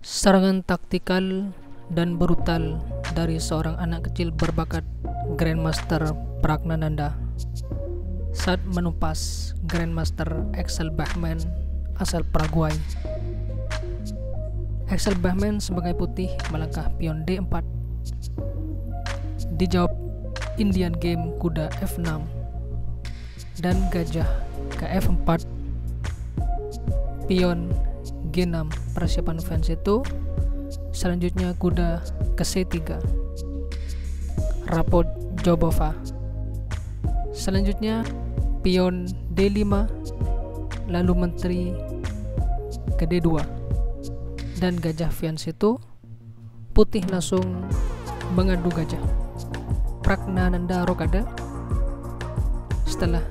Serangan taktikal dan brutal dari seorang anak kecil berbakat Grandmaster Pragnananda saat menumpas Grandmaster Axel Bachmann asal Paraguay. Axel Bachmann sebagai putih melangkah pion D4. Dijawab Indian Game kuda F6 dan gajah ke F4 pion G6 persiapan fans itu. Selanjutnya kuda ke C3 rapot Jobova. Selanjutnya pion D5 lalu menteri ke D2 dan gajah Fians itu putih langsung mengadu gajah. Pragnananda Rokada. Setelah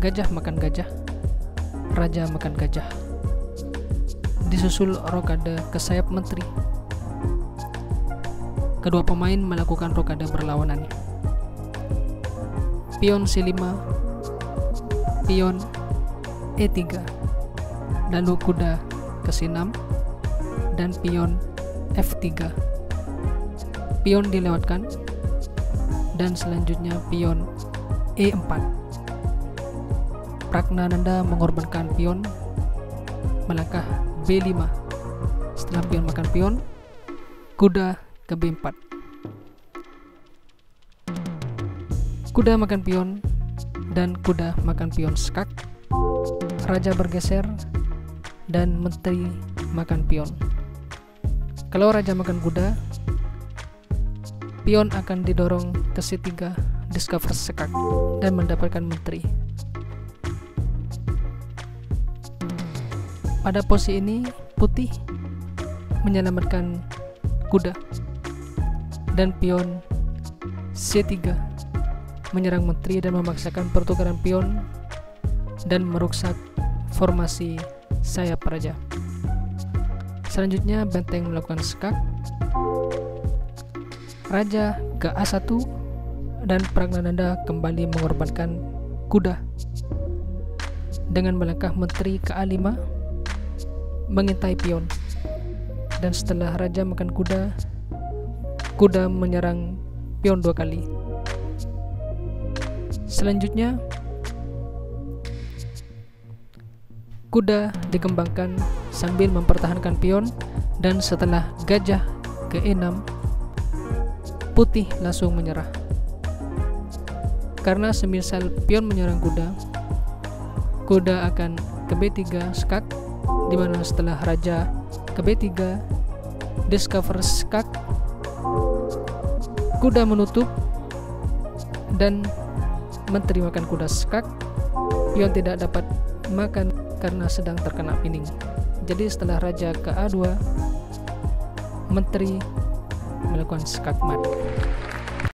gajah makan gajah raja makan gajah disusul rokade ke sayap menteri. Kedua pemain melakukan rokade berlawanan. Pion C5, pion E3, lalu kuda ke C6, dan pion F3. Pion dilewatkan, dan selanjutnya pion E4. Pragnananda mengorbankan pion melangkah B5 setelah pion makan pion. Kuda ke B4 kuda makan pion dan kuda makan pion skak. Raja bergeser dan menteri makan pion. Kalau raja makan kuda pion akan didorong ke C3 discover skak dan mendapatkan menteri Pada posisi ini, putih menyelamatkan kuda dan pion C3 menyerang menteri dan memaksakan pertukaran pion dan merusak formasi sayap raja. Selanjutnya benteng melakukan skak. Raja ke A1 dan Pragnananda kembali mengorbankan kuda dengan melangkah menteri ke A5 mengintai pion. Dan setelah raja makan kuda, kuda menyerang pion dua kali. Selanjutnya, kuda dikembangkan sambil mempertahankan pion dan setelah gajah ke E6, putih langsung menyerah. Karena semisal pion menyerang kuda, kuda akan ke B3 skak di mana setelah raja ke B3 discover skak kuda menutup dan menteri makan kuda skak pion tidak dapat makan karena sedang terkena pining. Jadi setelah raja ke A2 menteri melakukan skak mat